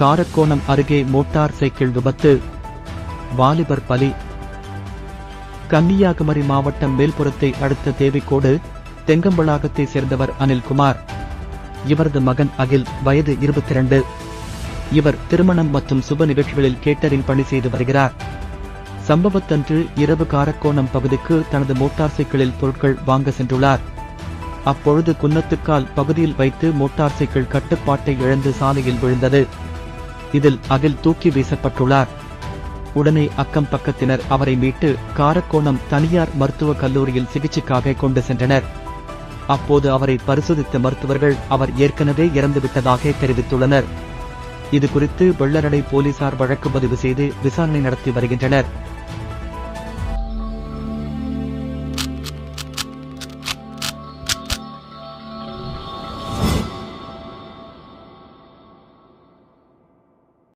காரக்கோணம் அருகே motor cycle விபத்து. வாலிபர் பலி. கன்னியாகுமரி மாவட்டம் மேல்புறத்தை அடுத்த தேவிக்கோடு தெங்கம்பளாகத்தை சேர்ந்தவர் அனில்குமார். இவரது மகன் அகில் வயது 22 இவர் திருமணம் மற்றும் சுப நிகழ்ச்சிகளில் கேட்டரிங் பணி செய்து வருகிறார். சம்பவத்தன்று இரவு காரக்கோணம் பகுதிக்கு தனது மோட்டார் சைக்கிளில் பொருட்கள் வாங்க சென்றுள்ளார். அப்பொழுது குன்னத்துக்கால் பகுதியில் வைத்து மோட்டார் சைக்கிள் கட்டுப்பாட்டை இழந்து சாலையில் விழுந்தது. இதில் அகில் தூக்கி வீசப்பட்டுள்ளார். உடனே அக்கம் பக்கத்தினர் அவரை மீட்டு காரக்கோணம் தனியார் மருத்துவக் கல்லூரியில் சிகிச்சைக்காக கொண்டு சென்றனர். அப்போது அவரை பரிசோதித்த மருத்துவர்கள் அவர் ஏற்கனவே இறந்துவிட்டதாக தெரிவித்துள்ளனர். இது குறித்து வெள்ளரடை போலீசார் வழக்கு பதிவு செய்து விசாரணை நடத்தி வருகின்றனர்.